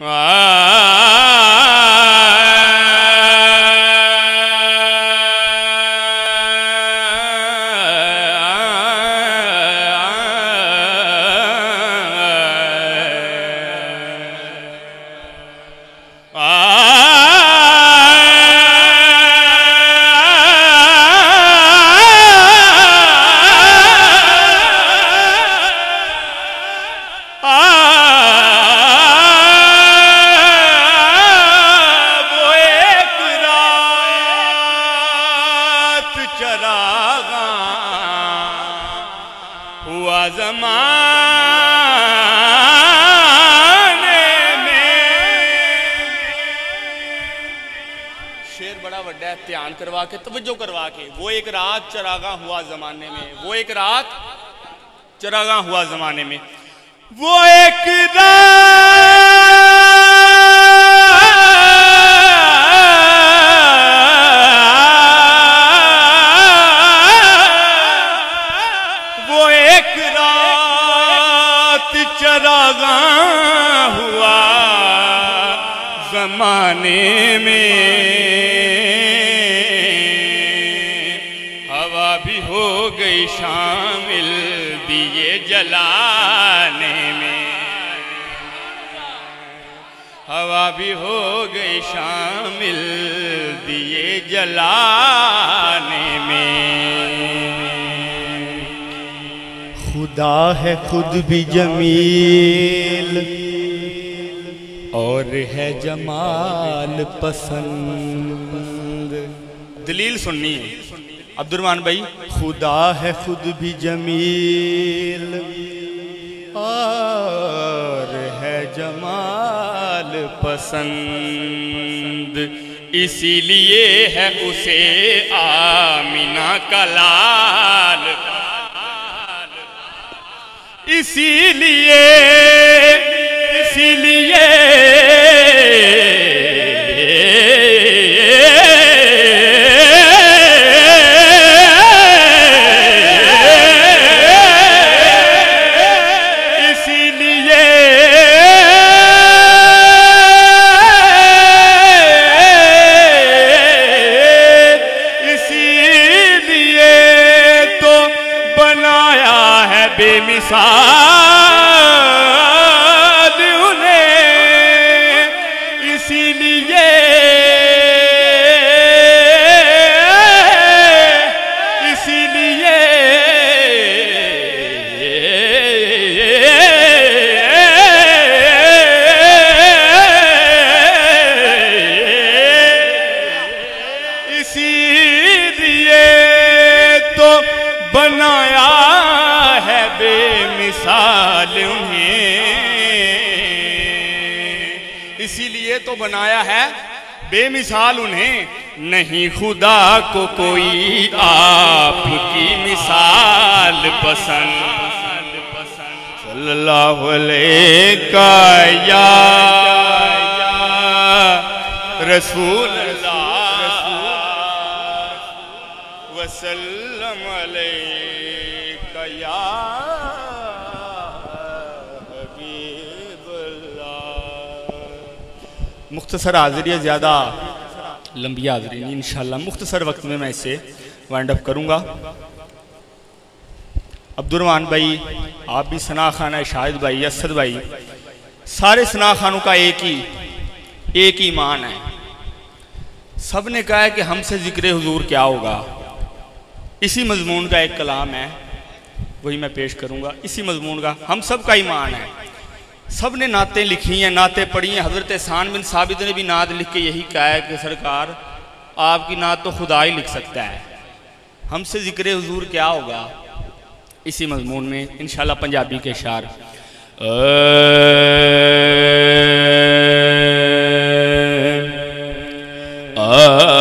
वो चरागा। हुआ जमाने में। शेर बड़ा बड़ा है ध्यान करवा के, तवज्जो करवा के। वो एक रात चरागा हुआ जमाने में। वो एक रात चरागा हुआ जमाने में। वो एक रात हुआ जमाने में। हवा भी हो गई शामिल दिए जलाने में। हवा भी हो गई शामिल दिए जलाने में। खुदा है खुद भी जमील और है जमाल पसंद। दलील सुननी है। अब्दुलरमान भाई। खुदा है खुद भी जमील और है जमाल पसंद। इसीलिए है उसे आमिना का लाल। इसीलिए इसीलिए इसीलिए बनाया है बेमिसाल उन्हें। इसीलिए तो बनाया है, बेमिसाल उन्हें। नहीं खुदा को कोई आपकी मिसाल पसंद। सल्लल्लाहु अलैहि या रसूल हबीबल्लाह। मुख्तसर हाजिरी ज़्यादा लंबी हाजिरी नहीं, इंशाल्लाह। मुख्तसर वक्त में मैं इसे वाइंड अप करूँगा। अब्दुलरमान भाई, आप भी सना खान है, शाहिद भाई असद भाई। सारे सना खानों का एक ही एक ही ईमान है। सबने कहा है कि हमसे ज़िक्र हुजूर क्या होगा। इसी मजमून का एक कलाम है वही मैं पेश करूँगा। इसी मजमून का हम सब का ईमान है। सबने नातें लिखी हैं नातें पढ़ी हैं। हज़रत सान बिन साबित ने भी नात लिख के यही कहा है कि सरकार आपकी नात तो खुदा ही लिख सकता है। हमसे ज़िक्र हजूर क्या होगा? इसी मजमून में इंशाल्लाह पंजाबी के शार आ, आ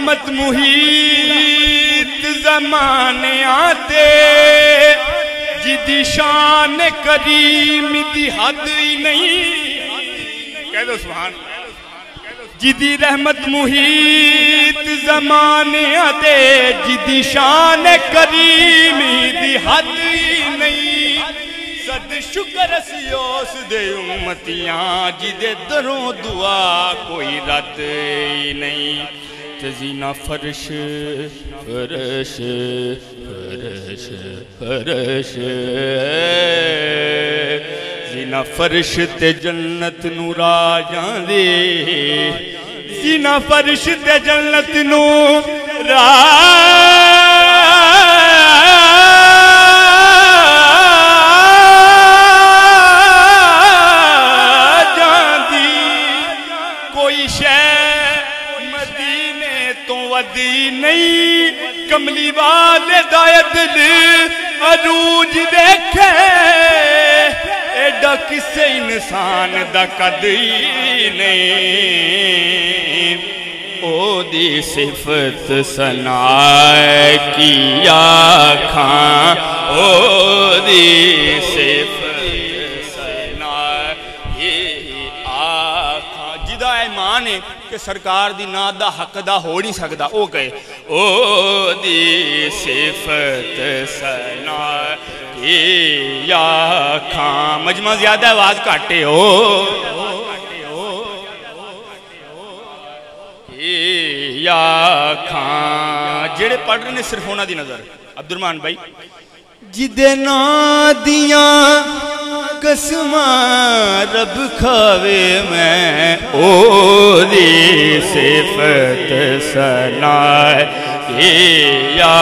रहमत मुहीत जमाने आते। जिदी शान करीम दी हद ही नहीं। कह दो सुभान। जिदी रहमत मुहीत जमाने आते। जिदी शान करीम दी हद ही नहीं। सद शुक्र असी उस दे उम्मतियाँ, जिदे दरों दुआ कोई रद ही नहीं। तजीना फर्श फर्श फर्श फर्श। जीना फर्श ते जन्नत नू राजां दे जीना फर्श ते जन्नत नू राजां अरूज एडा किसे इंसान दा कद सनाए किया खां ओदी सिफत ईमान है कि सरकार दी नाद दा हक दा हो नहीं सकदा ओ कहे ओ दी सिफत सना या खां मजमा ज़्यादा आवाज़ घाटे हो या खां जेड़े पढ़ रहे ने सिर्फ़ उन्होंने नज़र अब्दुलरमान भाई जिदे ना दिया कसमा रब खावे मैं ओदी सिफत सनाए या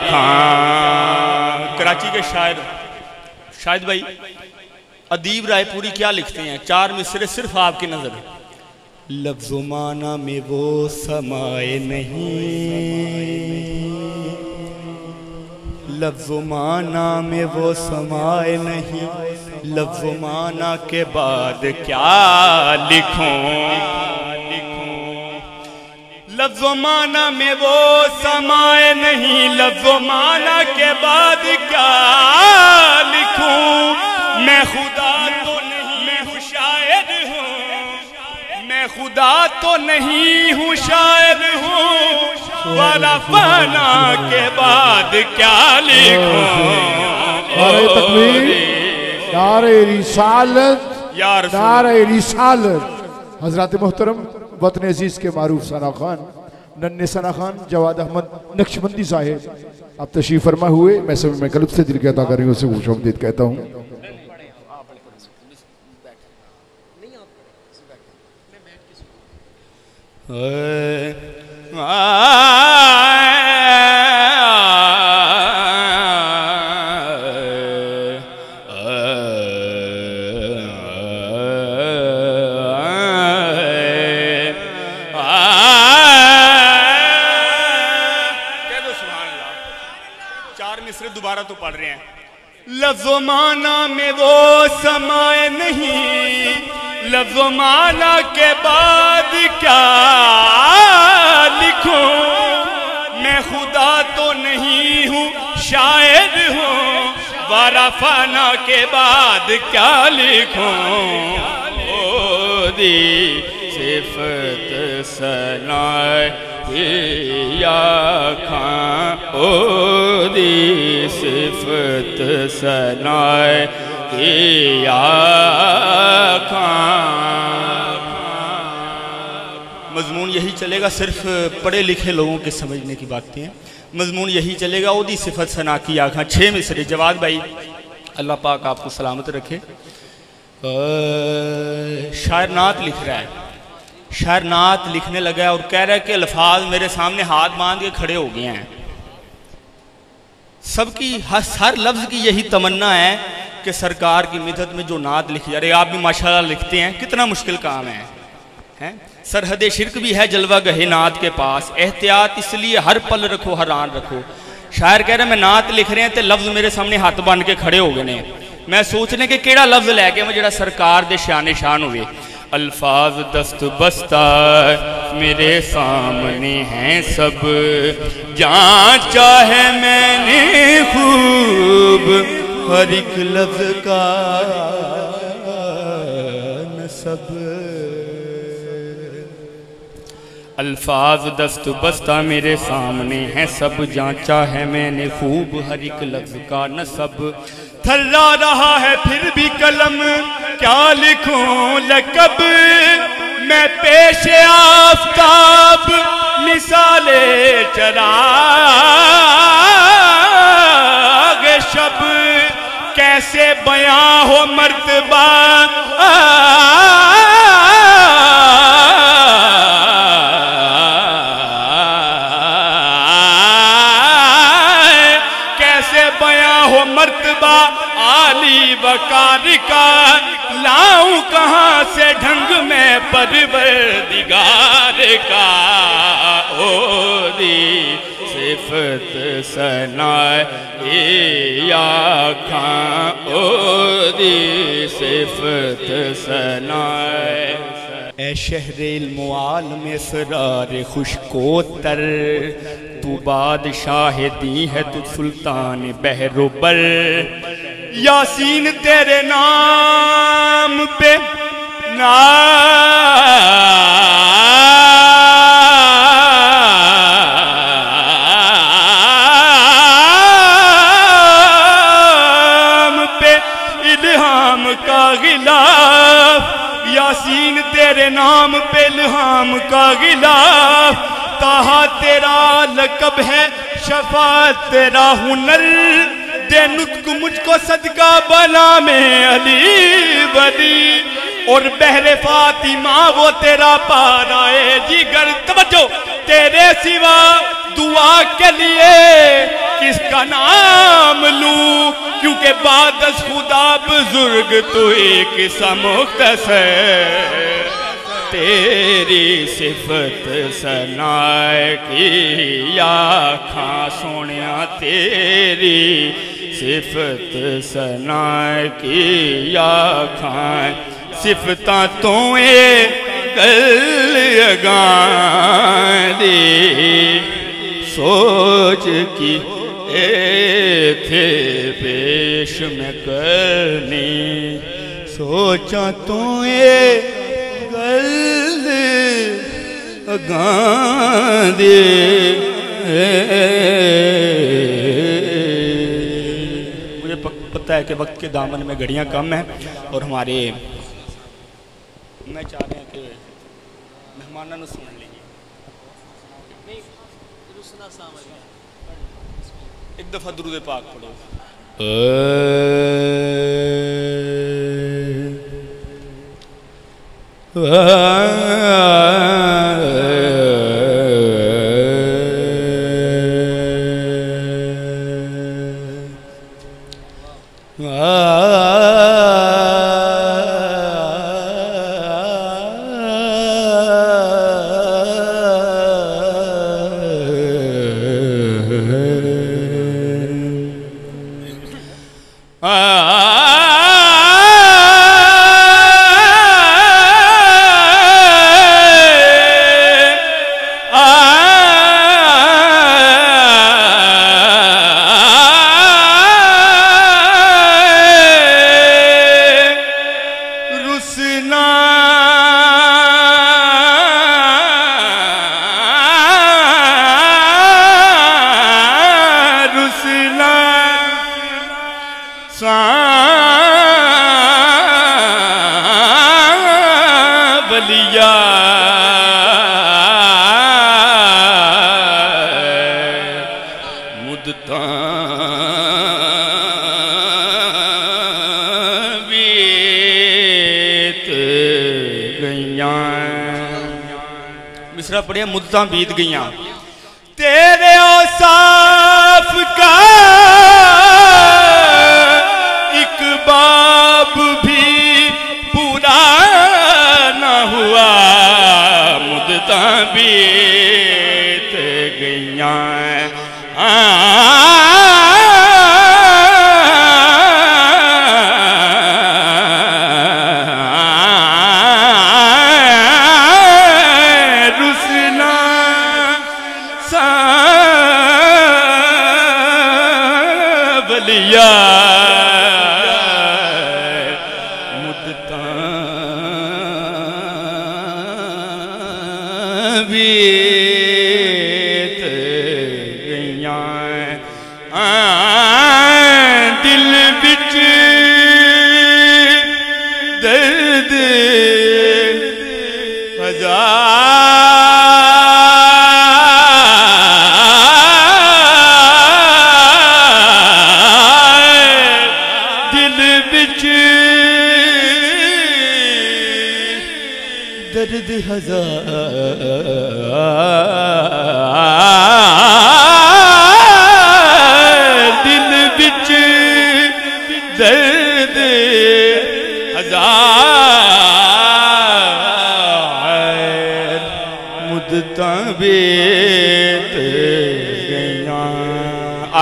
खां कराची के शायर, शायद भाई, अदीब रायपुरी क्या लिखते हैं? चार मिसरे सिर्फ़ आपकी नज़र लफ्जो माना में वो समाए नहीं। लफ्जो माना में वो समाए नहीं। लफ्जो माना के बाद क्या लिखूं? लफ्जो माना में वो समाए नहीं लफ्जो माना के बाद क्या लिखूं? मैं खुदा तो नहीं, मैं शायद हूँ। मैं खुदा तो नहीं हूँ शायद हूँ। वाला फाना के बाद क्या लिखूं? तकबीर नारे रिसालत या रसूल नारे रिसालत हज़रत मोहतरम वतन अज़ीज़ के मारूफ सना खान नन्हे सना खान जवाद अहमद नक्शबंदी साहेब आप तशरीफ़ फरमा हुए मैं सभी मैं कलब से दिल के अदा करियों से खुश आमदीद कहता हूँ। कह मिसरे दोबारा तो पढ़ रहे हैं। लफ्जो माना में वो समाए नहीं। लफ्जो माना के बाद क्या लिखूं? मैं खुदा तो नहीं हूँ शायद हूँ। वाराफाना के बाद क्या लिखूं? ओ दी सिफत सनाए। खां, ओ दी सिफत सनाए मजमून यही चलेगा, सिर्फ़ पढ़े लिखे लोगों के समझने की बातें हैं। मजमून यही चलेगा ओदी सिफत सना, की आखा छः मिसरे जवाद भाई। अल्लाह पाक आपको सलामत रखे। शायर नात लिख रहा है। शायर नात लिखने लगा और कह रहा है कि अल्फाज मेरे सामने हाथ बाँध के खड़े हो गए हैं। सबकी हर हर लफ्ज़ की यही तमन्ना है कि सरकार की मिदत में जो नात लिखी जा रही है। आप भी माशाल्लाह लिखते हैं, कितना मुश्किल काम है, हैं? सरहद शिरक भी है, जलवा गहे नात के पास। एहतियात इसलिए हर पल रखो हरान रखो। शायर कह रहे मैं नात लिख रहे हैं तो लफ्ज़ मेरे सामने हाथ बन के खड़े हो गए ने मैं सोचने कि केड़ा लफ्ज़ लैके मैं जरा सरकार दे शान शान हुए अल्फाज दस्त बस्ता मेरे सामने हैं सब। जहाँ चाहे मैंने खूब, हर एक लफ्ज का नसब अल्फाज दस्त बस्ता मेरे सामने है, सब जांचा है मैंने, खूब हर एक लफ्ज का न सब थर्रा रहा है फिर भी कलम, क्या लिखूं लकब? मैं पेश आफताब, मिसाले चरा शब। कैसे बयां हो मर्तबा? का लाऊं कहाँ से ढंग में परवरदिगार का? ओ दी सिफत सना या खां, ओ दी सिफत सना ए शहर मुआल में सरार खुशकोतर, तू बादशाह दी है तू सुल्तान बहरोबर। यासीन तेरे नाम पे नाम पे इल्हाम का गिलाफ, यासीन तेरे नाम पे इल्हाम का गिलाफ। ताहा तेरा लकब है, शफा तेरा हुनर। दे नुत्क मुझको सदका बना में अली बली और बहरे फातिमा, वो तेरा पाराए जिगर। तवज्जो, तेरे सिवा दुआ के लिए किसका नाम लूँ? क्योंकि बाद खुदा बुज़ुर्ग तो एक समुख्तस है। तेरी सिफत सनाए की या खां सोनिया तेरी सिफत सनाए की या खां सिफता तो गल दी सोच की ए थे पेश में करनी। सोचा तो ये गल अगां पता है कि वक्त के दामन में घड़ियाँ कम हैं और हमारे मैं चाह रहे हैं कि मेहमानों ने सुन लीजिए एक दफ़ा दुरूद पाक पढ़ो। रुसना मुद्दा बीत गईया। बीत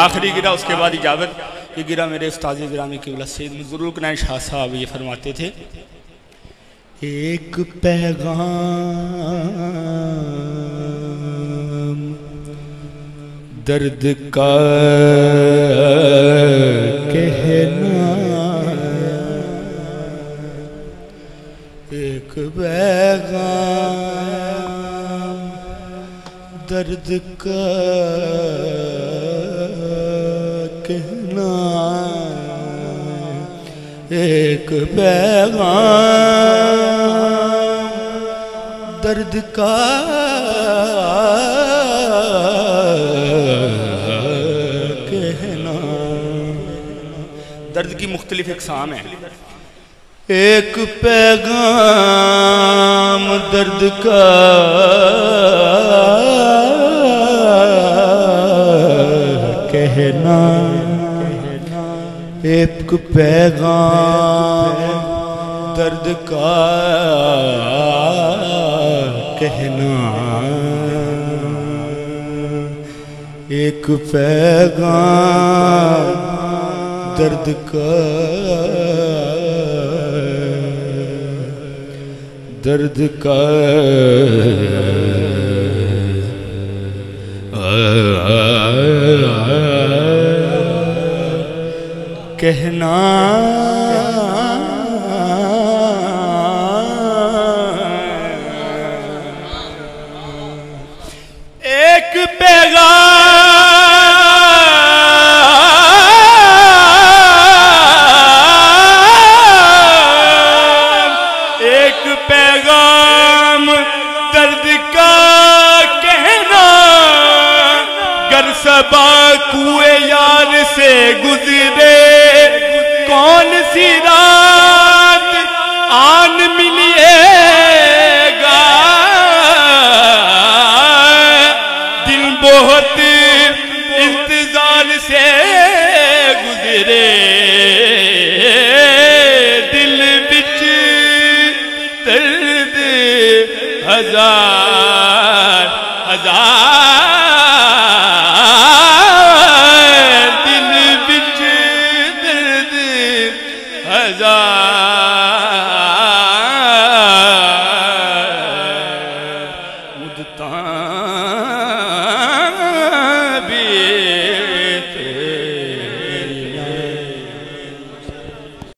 आखिरी गिरा, उसके बाद इजाज़त। ये गिरा मेरे उस्ताद गिरामी की सैद नजरुल कनान शाह साहब ये फरमाते थे, एक पैगाम दर्द का कहना एक पैगाम दर्द का एक पैगाम दर्द का कहना। दर्द की मुख्तलिफ़ इकसाम है। एक पैगाम दर्द का कहना। एक पैगाम दर्द का कहना। एक पैगाम दर्द का दर्द का कहना। बहुत इंतज़ार से गुजरे। दिल बिच दर्द हज़ार